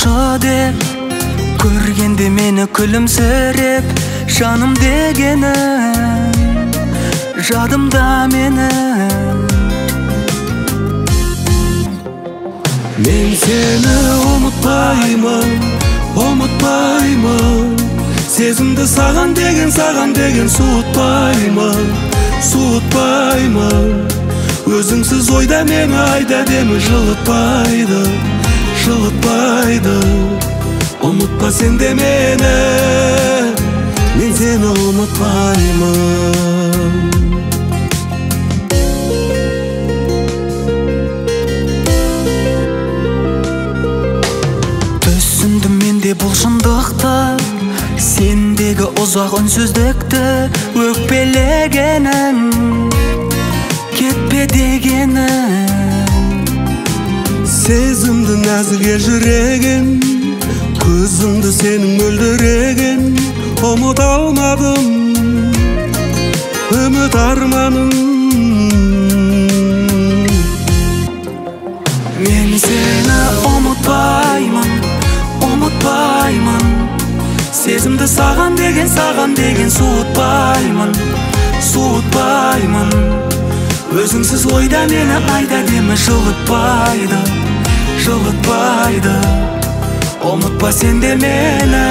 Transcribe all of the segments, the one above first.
ұғыншы деп көргенде мені күлімсіреп жаным дегенің жадымда менің. Мен сені ұмытпаймын ұмытпаймын. Сезімді саған деген саған деген суытпаймын суытпаймын. Өзіңсіз ойда мені айда демі жылытпайды. Жылытпайды ұмытпа сен де мені мен сені ұмытпаймын түсіндім мен де бұл шындықты сендегі ұзақ үнсіздікті өкпелегенің кетпе дегенің сезімді нәзік жүрегін көзіңді сенің мөлдіреген ұмыта алмадым үміт арманым мен сені ұмытпаймын ұмытпаймын сезімді саған деген саған деген суытпаймын суытпаймын өзіңсіз ойда мені айда демі жылытпайды жылытпайды ұмытпа сен де мені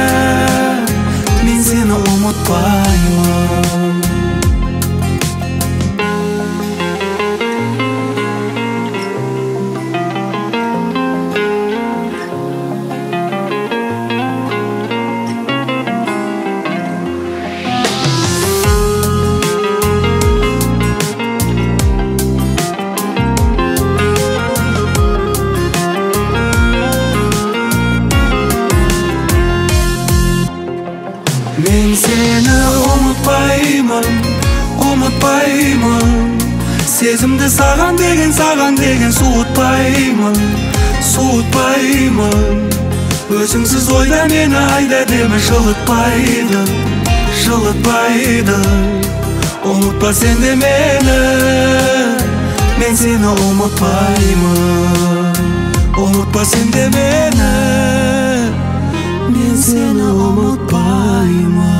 мен сені ұмытпаймын ұмытпаймын ұмытпаймын сезімді саған деген саған деген суытпаймын суытпаймын өзіңсіз ойда мені айда демі жылытпайды жылытпайды. Ұмытпа сен де мені мен сені ұмытпаймын. Ұмытпа сен де мені мен сені ұмытпаймын.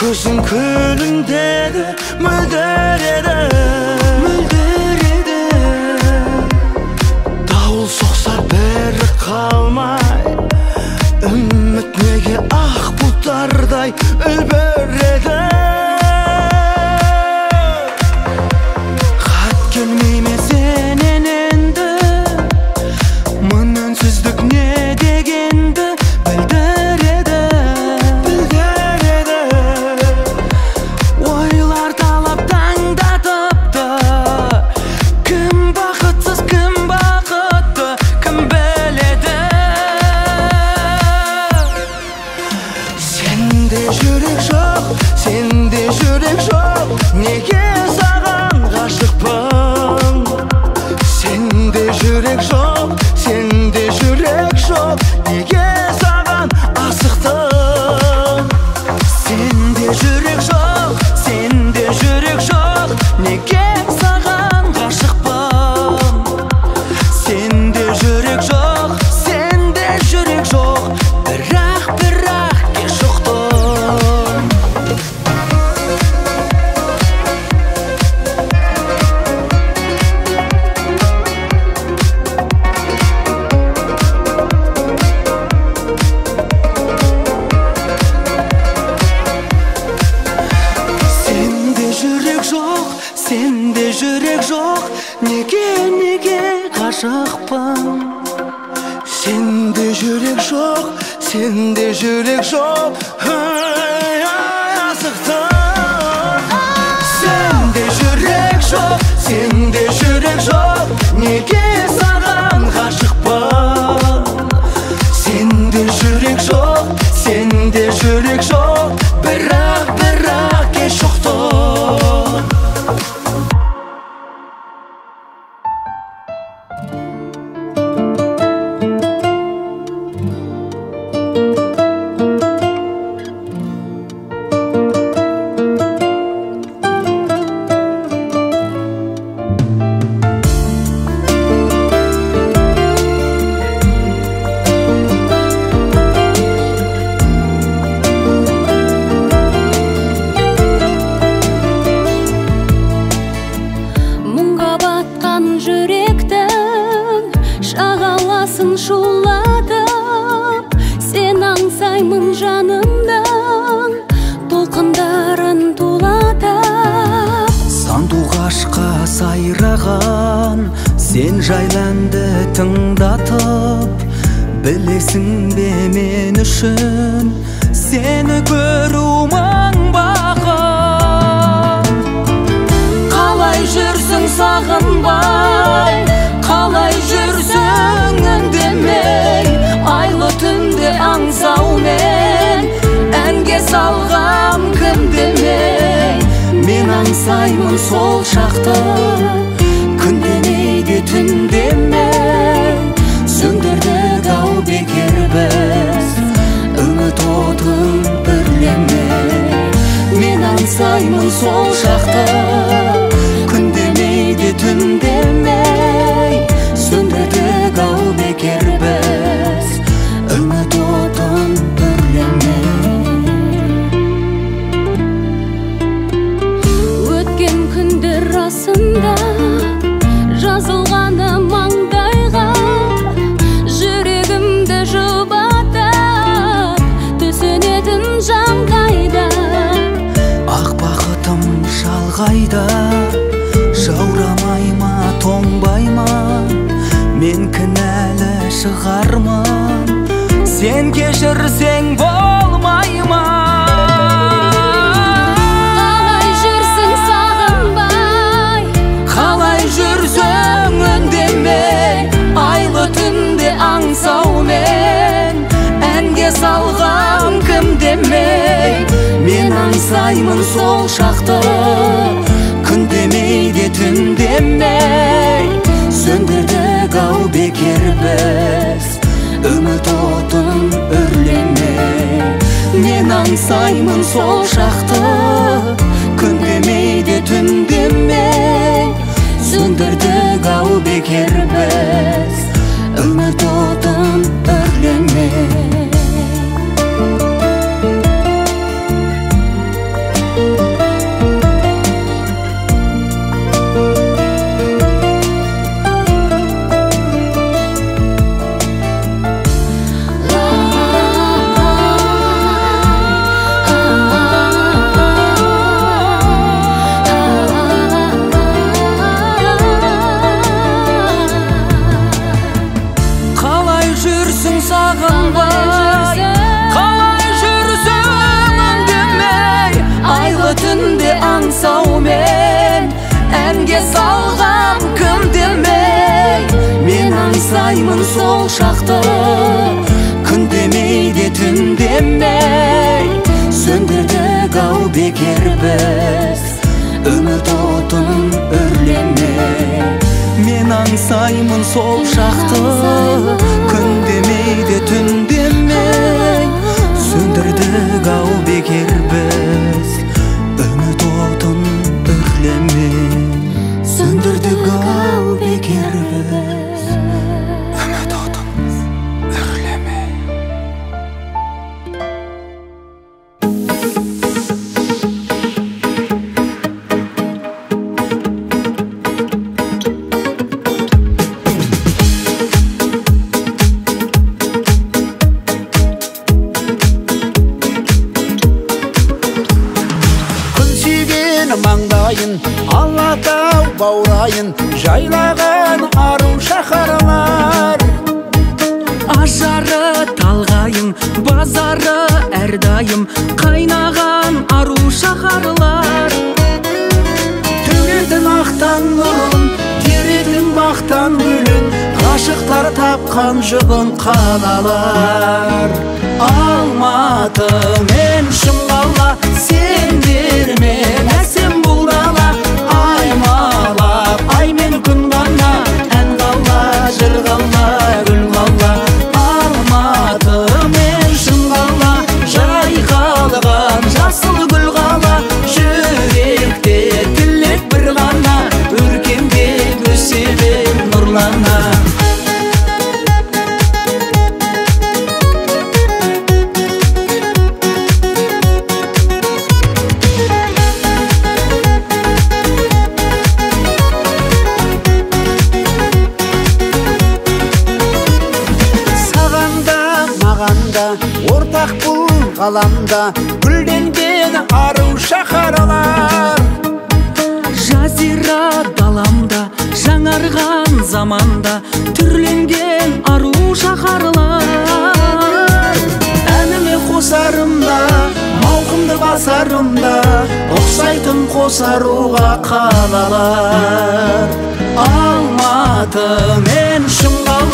көзің күлімдеді мөлдір еді дауыл соқса бірі қалмай үміт неге ақ бұлттардай үлбіреді 说 сол шақты күнде неге түн деме сөндірдік ау бекер біз үміт отын бірлеме. Мен аңсаймын сол шақты жасаймын сол шақты. Күн демей де түн демей. Сөндірдік ау бекер біз. Үміт отын үрлемей мен аңсаймын сол шақты. Күн демей де түн демей. Сөндірдік ау бекер біз. ару шаһарлар. Ажары талғайым базары әрдайым қайнаған ару шаһарлар. Төгетін ақтан нұрын теретін бақтан гүлін ғашықтар тапқан жұбын қалалар. Алматы мен шымқала сен الغمار والموت жолда гүлденген ару шаһарлар жазира даламда жаңарған заманда түрленген ару шаһарлар. Әніме қосарымда мауқымды басарымда ұқсайтын қосаруға қалалар. Алматы мен шымқал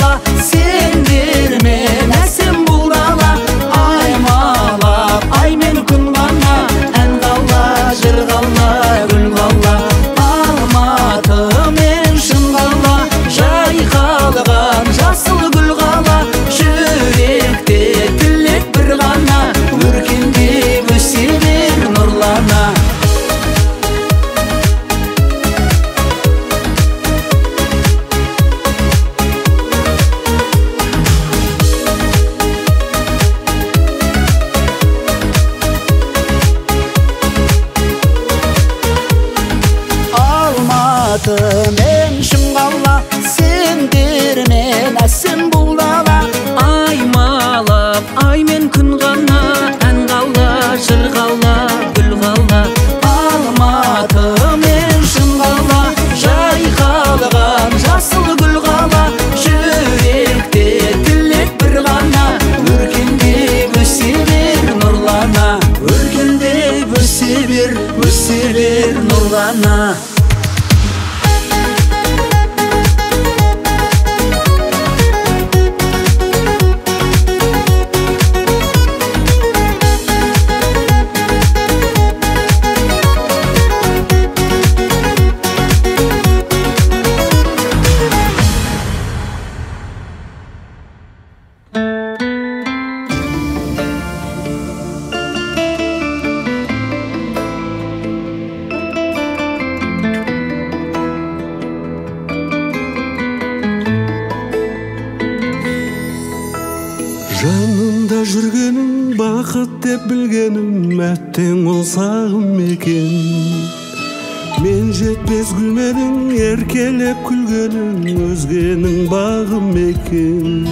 еркелеп күлгенің өзгенің бағым екен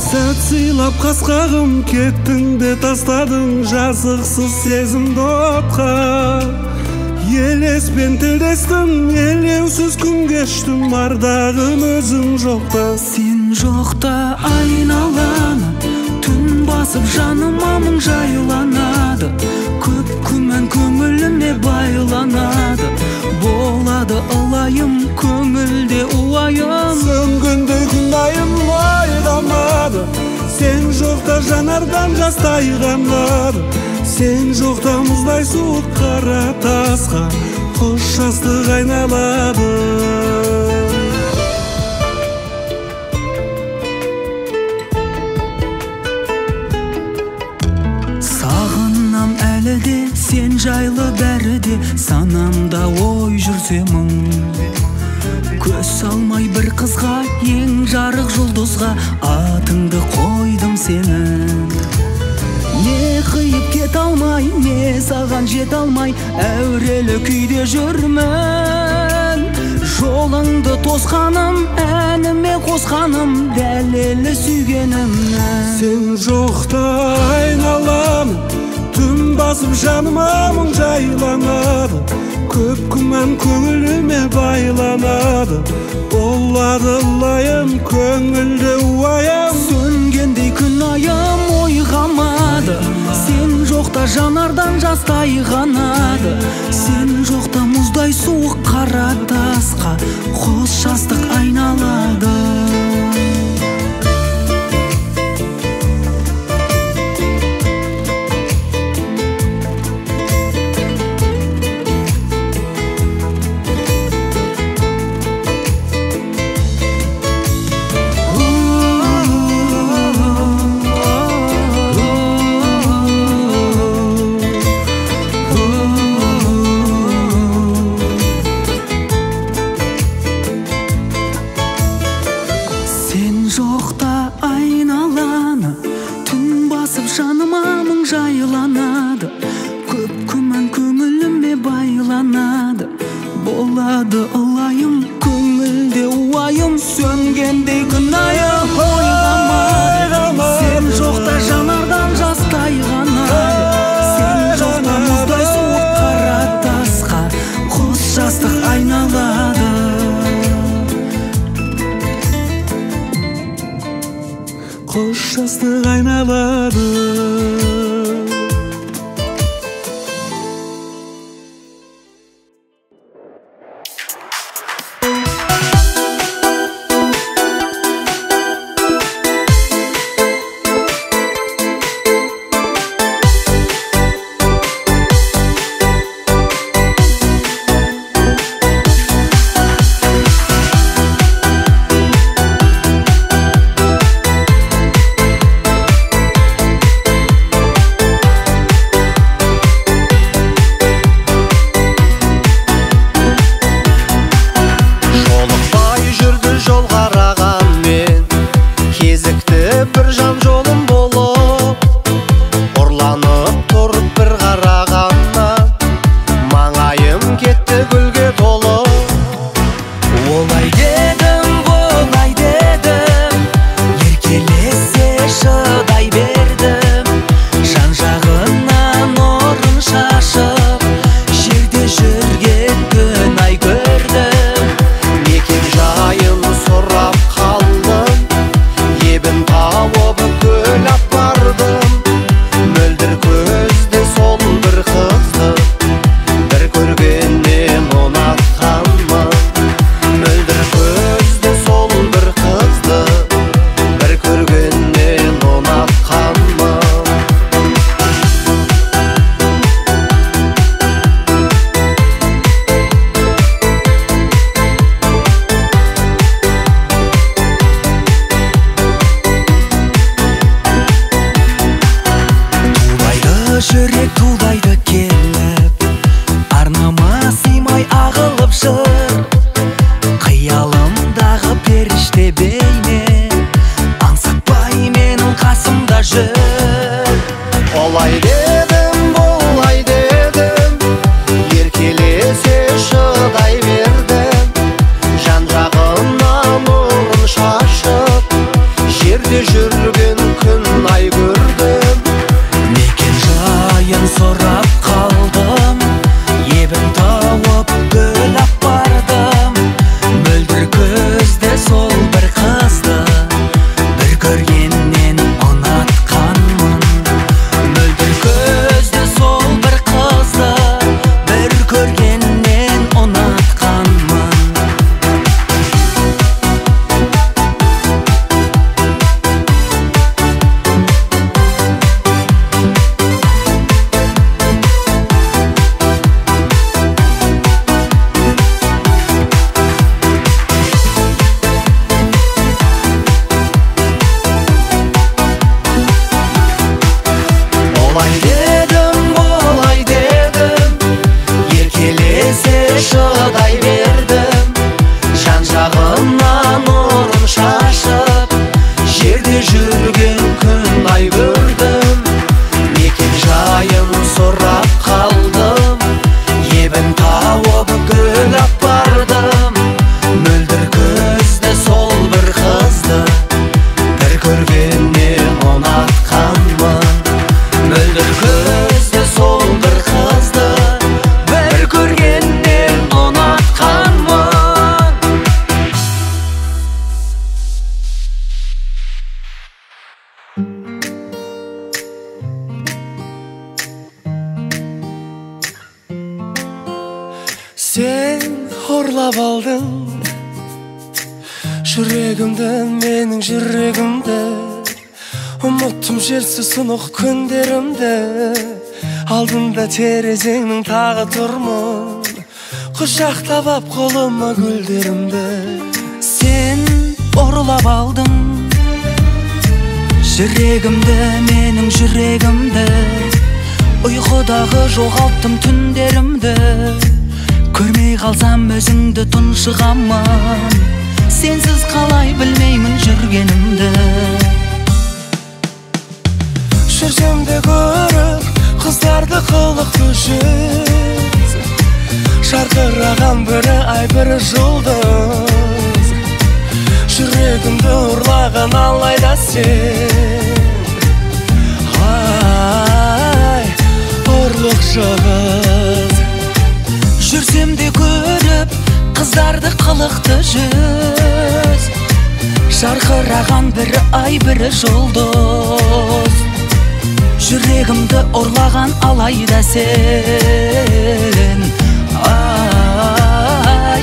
сәт сыйлап қасқағым кеттің де тастадың жазықсыз сезімді отқа елеспен тілдестім елеусіз күн кештім ардағым өзің жоқта сен жоқта айналаны түн басып жаныма мұң жайланады күмән көңіліме байланады. Болады ылайым көңілде уайым. Сөнгендей күн айым ойламады сен жоқта жанардан жас тайғанады. Сен жоқта мұздай суық қара тасқа. Қош жастық айналады. Жайлы бәрі де санамда ой жүрсе мың көз салмай бір қызға ең жарық жұлдызға атыңды қойдым сенің. Не қиып кете алмай не саған жете алмай әурелі күйде жүрмін. Жолыңды тосқаным әніме қосқаным дәлелі сүйгенімнің. Сен жоқта айналамын түн басып жаныма мұң жайланады көп күмән көңіліме байланады болады лайым көңілде уайым сөнгендей күн айым ойғамады сен жоқта жанардан жас тайғанады сен жоқта мұздай суық қара тасқа қос жастық айналады терезеңнің тағы тұрмын құшақтап ап қолыма гүлдерімді? Сен ұрлап алдың. Жүрегімді менің жүрегімді. Ұйқыдағы жоғалттым түндерімді. Көрмей қалсам өзіңді тұншығамын сенсіз қалай білмеймін жүргенімді. Жүрсем де көріп қыздарды қылықты жүз жарқыраған бірі ай бірі жұлдыз. Жүрегімді ұрлаған алайда сен. Ай ұрлықшы қыз жүрсем де көріп қыздарды қылықты жүз. Жарқыраған бірі ай бірі жұлдыз. Жүрегімді ұрлаған алайда сен. Ай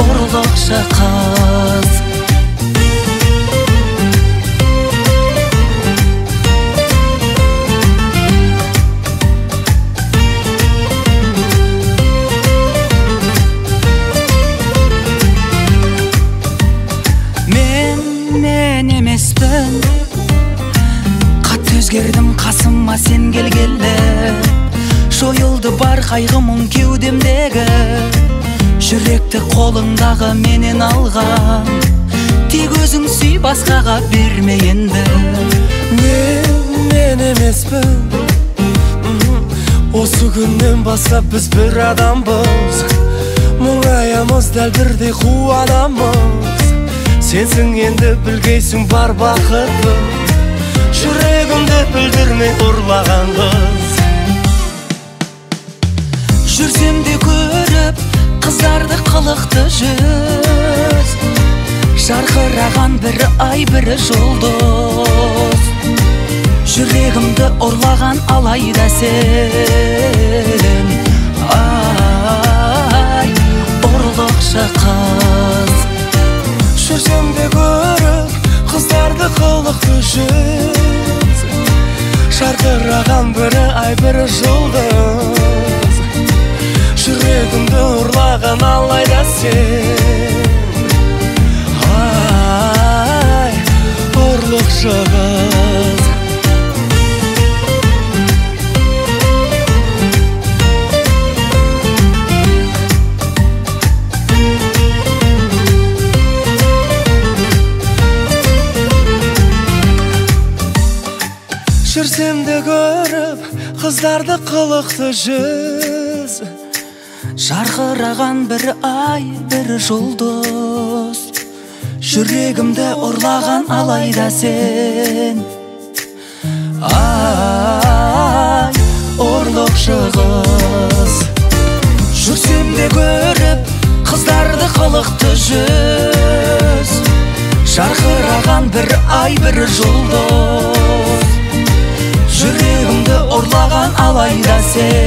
ұрлықшы қыз. Мен мен емеспін. Қатты өзгердім. Қасыма сен келгелі жойылды бар қайғы мұң кеудемдегі жүректі қолыңдағы менен алған. Тек өзің сүй басқаға берме енді. Мен мен емеспін. Осы күннен бастап біз бір адамбыз. Мұңаямыз дәл бірдей қуанамыз сенсің енді білгейсің бар бақытты жүрегімді білдірмей ұрлаған қыз жүрсем де көріп қыздарды қылықты жүз. Жарқыраған бірі ай бірі жұлдыз. Жүрегімді ұрлаған алайда сен. Ай ұрлықшы қыз. Жүрсем де көріп қыздарды қылықты жүз жарқыраған бірі ай бірі жұлдыз. Жүрегімді ұрлаған алайда сен. Ай ұрлықшы жүрсем де көріп қыздарды қылықты жүз. Жарқыраған бір ай бір жұлдыз. Жүрегімді ұрлаған алайда сен. Ай ұрлықшы қыз жүрсем де көріп қыздарды қылықты жүз. Жарқыраған бір ай бір жұлдыз. Жүрегімді ұрлаған алайда сен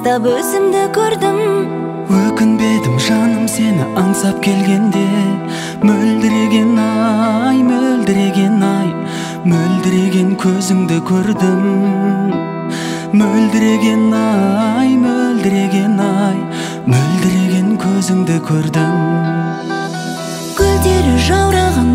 айырбастап өзімді көрдім. өкінбедім жаным сені аңсап келгенде. мөлдіреген ай мөлдіреген ай мөлдіреген көзіңді көрдім. мөлдіреген ай мөлдіреген ай мөлдіреген көзіңді көрдім. гүлдері жаураған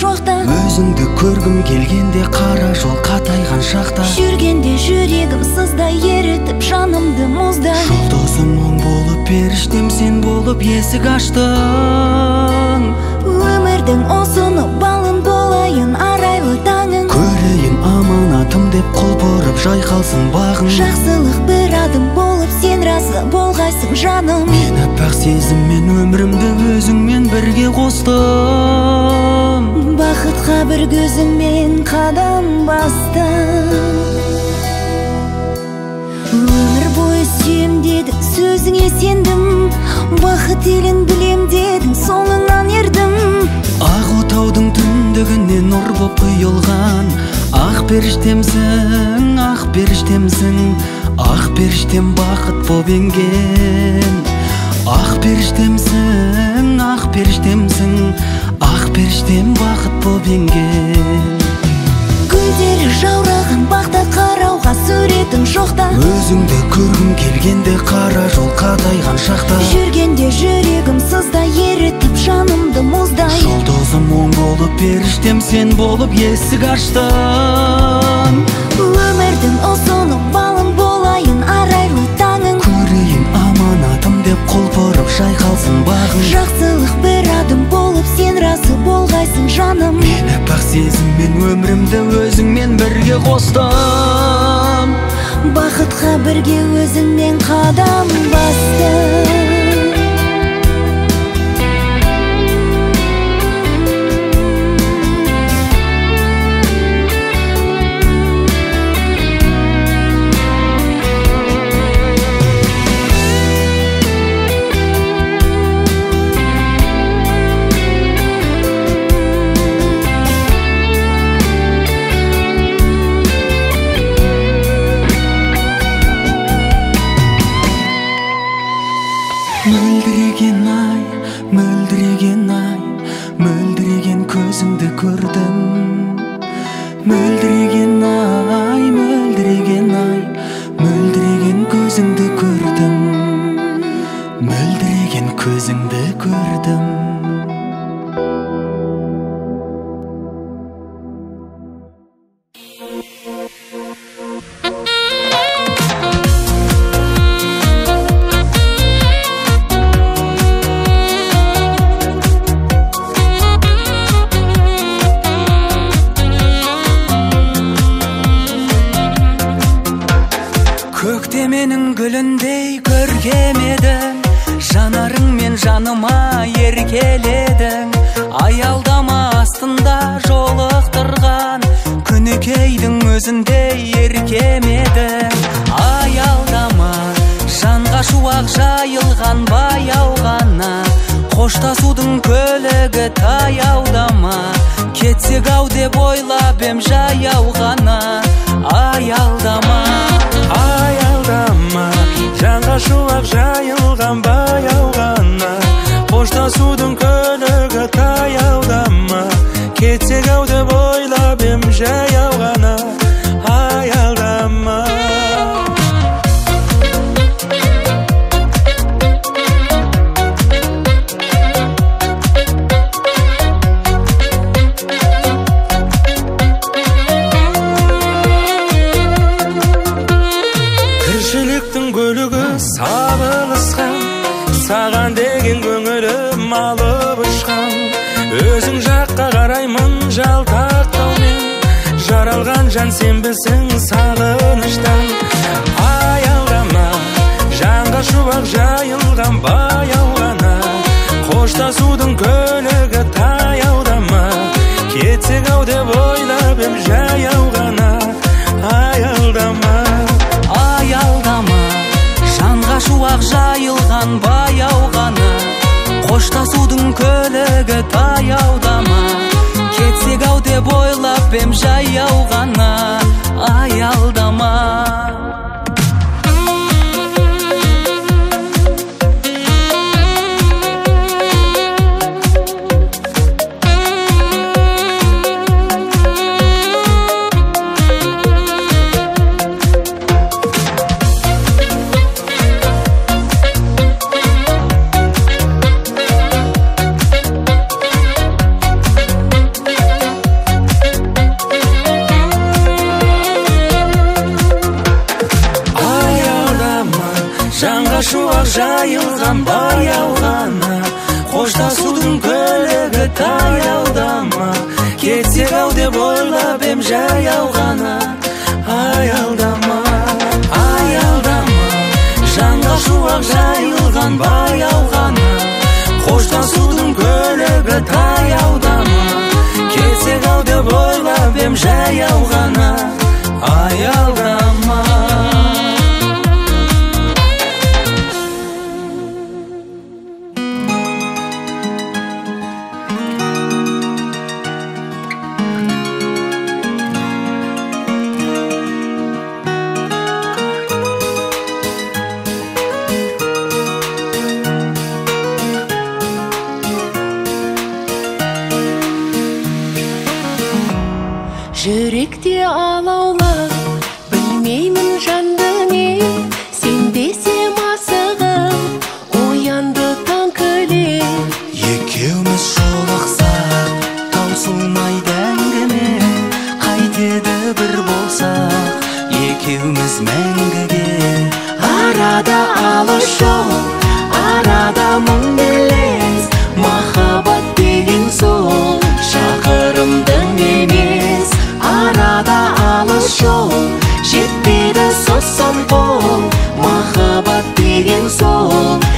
жоқта өзіңді көргім келгенде қара жол қатайған шақта. Жүргенде жүрегім сыздай ерітіп жанымды мұздай. Жұлдызым мұң болып періштем сен болып есік аштың. Өмірдің осыны балын болайын арайлы таңың. Көрейін аманатым деп құлпырып жайқалсын бағың. Жақсылық бір адым болып сен разы болғайсың жаным. Мен аппақ сезіммен өмірімді өзіңмен бірге қостым бақытқа бір көзіңмен қадам бастым. Өмір бойы сүйем дедің сөзіңе сендім. Бақыт елін білем дедің соңыңнан ердім. Ақ отаудың түндігіне нұр боп құйылған. Ақ періштемсің ақ періштемсің. Ақ періштем бақыт боп енген. Ақ періштемсің ақ періштемсің. Ақ періштем бақыт боп енген. Гүлдері жаураған бақта қарауға суретің жоқта. Өзіңді көргім келгенде қара жол қатайған шақта. Жүргенде жүрегім сыздай ерітіп жанымды мұздай жұлдызым оң болып періштем сен болып есік аштың өмірдің ұзыны балын болайын арайлы таңың. Көрейін аманатым деп құлпырып жайқалсын бағың. Жақсылық аппақ сезіммен өмірімді өзіңмен бірге қостым. Бақытқа бірге өзіңмен қадам бастым шуақ жайылған баяу ғана қоштасудың көлігі таяудама кетсек ау деп ойлап ем жаяу ғана аялдама. Аялдама. Жанға шуақ жайылған баяу ғана қоштасудың көлігі таяудама кетсек ау деп ойлап ем жаяу ғана жан сенбісің сағыныштан аялдама жанға шуақ жайылған баяу ғана қоштасудың көлігі таяудама кетсек ау деп ойлап ем жаяу ғана аялдама аялдама жанға шуақ жайылған баяу ғана қоштасудың көлігі таяудама кетсек ау деп ойлап ем жаяу ғана аялдама soul.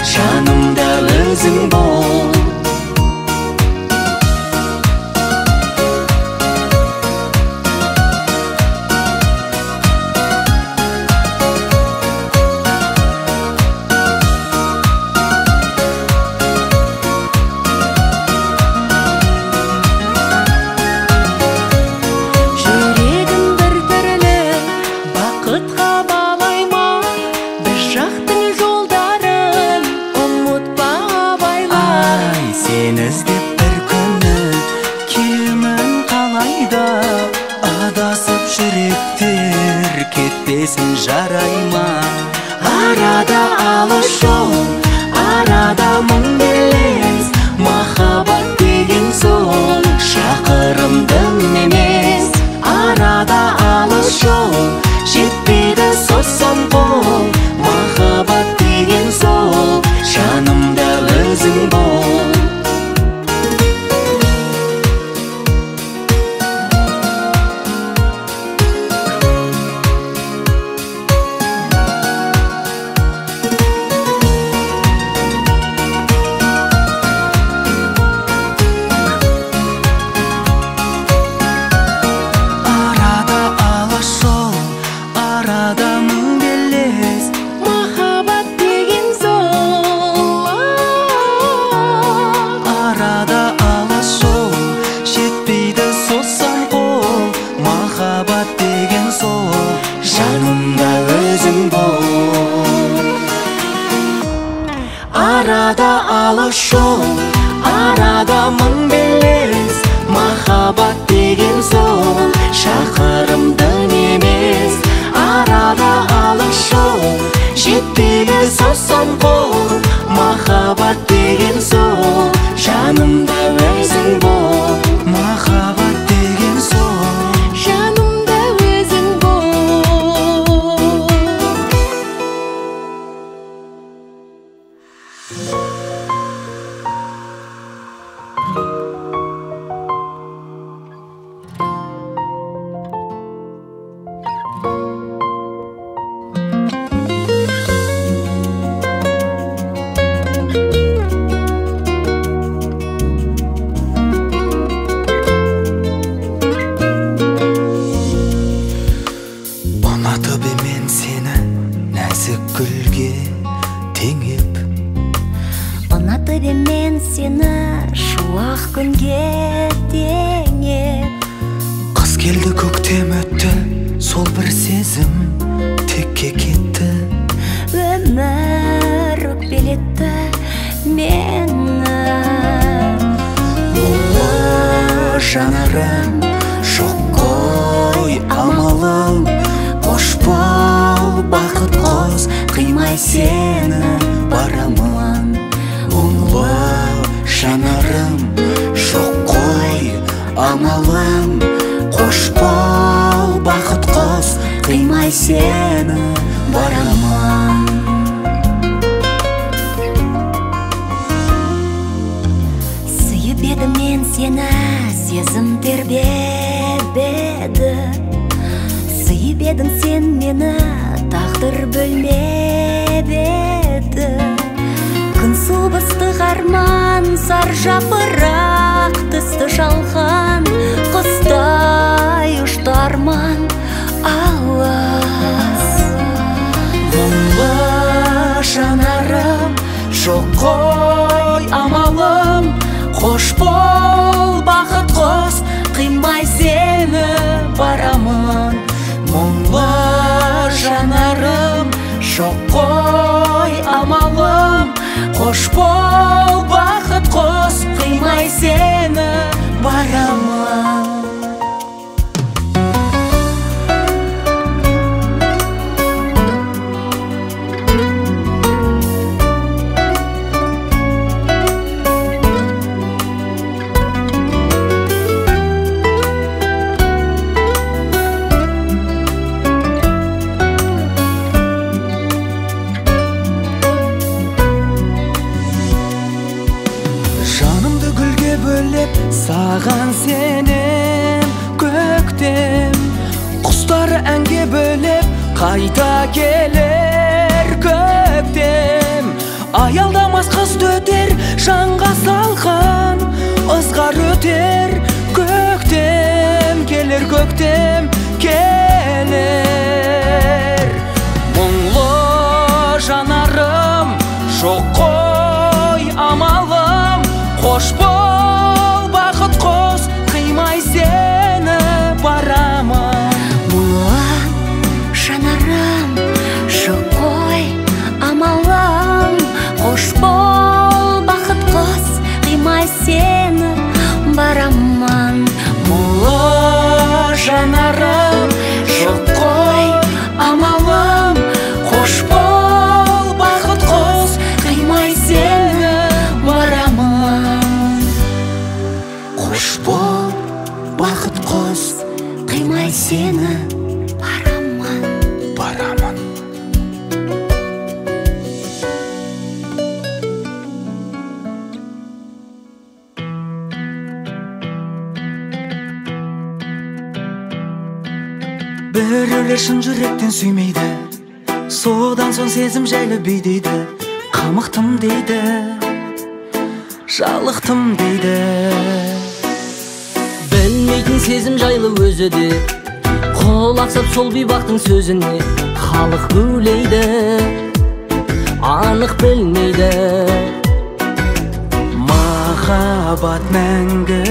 Махаббат деген сол жанымда өзің бол арада алыс жол арада мың белес махаббат деген сол шақырымдың емес арада алыс жол жетпейді созсам қол махаббат деген сол жанымда өзің бол сені барамын сүйіп едім мен сені сезім тербеп еді сүйіп едің сен мені тағдыр бөлмеп еді күн субыстық арман сар жапырақ түсті шалған құстай ұшты арман алыс мұңлы жанарым жоқ қой амалым. Қош бол бақыт қос қимай сені барамын. Мұңлы жанарым жоқ қой амалым. Қош бол бақыт қос қимай сені барамын. Қайта келер көктем аялдамас қыз өтер жанға салған. Біреулер шын жүректен сүймейді содан соң сезім жайлы бүйдейді қамықтым дейді жалықтым дейді білмейтін сезім жайлы өзі де құлақ сап сол бейбақтың сөзіне халық гулейді анық білмейді махаббат мәңгі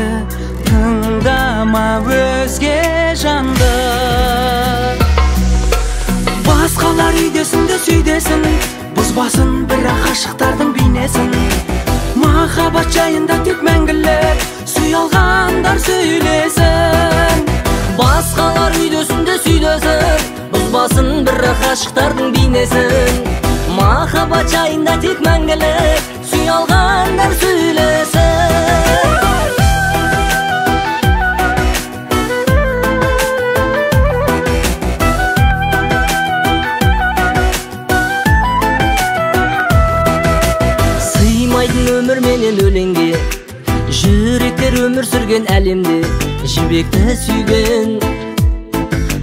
тыңдама өзге жанды басқалар үйдесін де сүйдесін. Бұзбасын бірақ ғашықтардың бейнесін. Махаббат жайында тек мәңгілік сүй алғандар сөйлесін. Басқалар үйдесінде сүйдесін. Бұзбасын бірақ ғашықтардың бейнесін. Махаббат жайында тек мәңгілік сүй алғандар сөйлесін. Өмір сүрген әлемде жібекті сүйген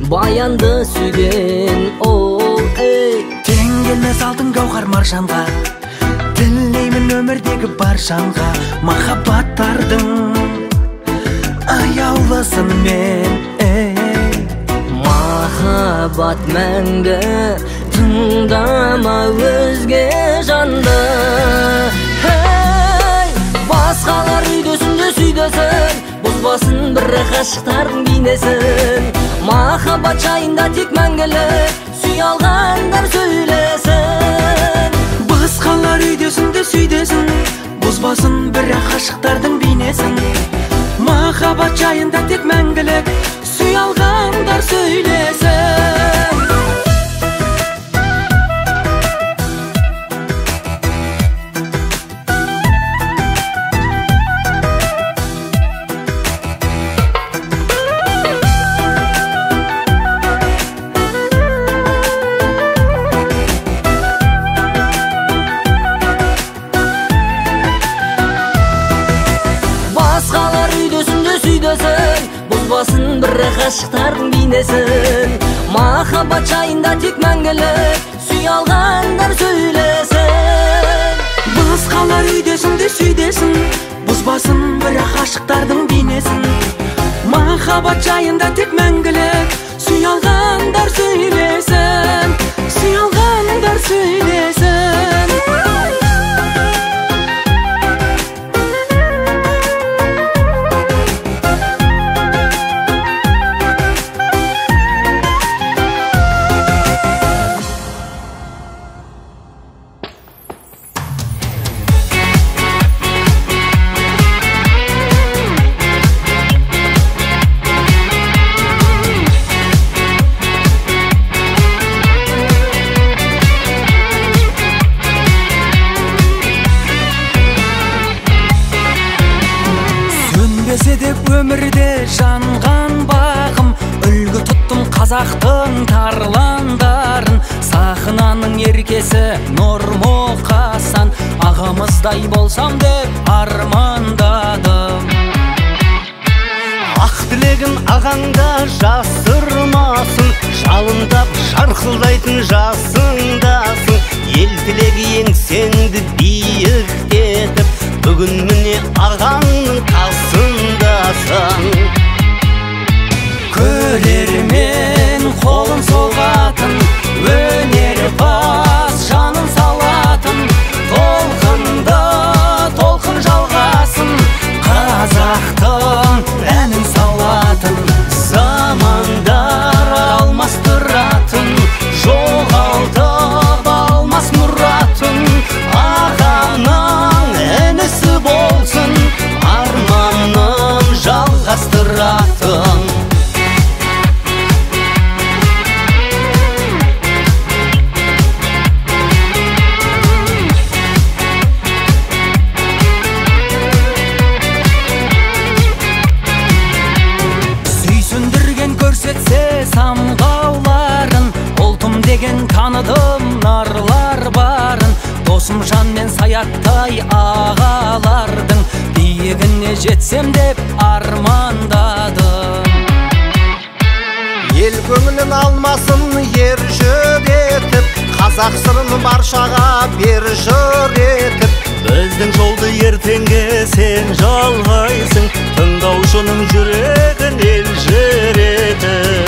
баянды сүйген о ей тең келмес алтын гауһар маржанға тілеймін өмірдегі бар жанға махаббаттардың аяулысын мен ей. Махаббат мәңгі тыңдама өзге жанды. Сүйдесін бұзбасын бірақ ғашықтардың бейнесін. Махаббат жайында тек мәңгілік сүй алғандар сөйлесін. Басқалар үйдесін де сүйдесін бұзбасын бірақ ғашықтардың бейнесін. Махаббат жайында тек мәңгілік сүй алғандар сөйлесін. Бұзбасын бірақ ғашықтардың бейнесін. Махаббат жайында тек мәңгілік сүй алғандар сөйлесін басқалар үйдесін де сүйдесін бұзбасын бірақ ғашықтардың бейнесін. Махаббат жайында тек мәңгілік сүй алғандар сөйлесін. Сүй алғандар сөйлесін. Ағамыздай болсам деп армандадым ақ тілегін ағаңда жасырмасын жалындап жарқылдайтын жасыңдасың ел тілегі еңсеңді биіктетіп бүгін міне ағаңның қасындасың. Көрермен қолын соғатын өнерпаз жанын azarta tá? жыр етіп біздің жолды ертеңге сен жалғайсың. Тыңдаушының жүрегін елжіретіп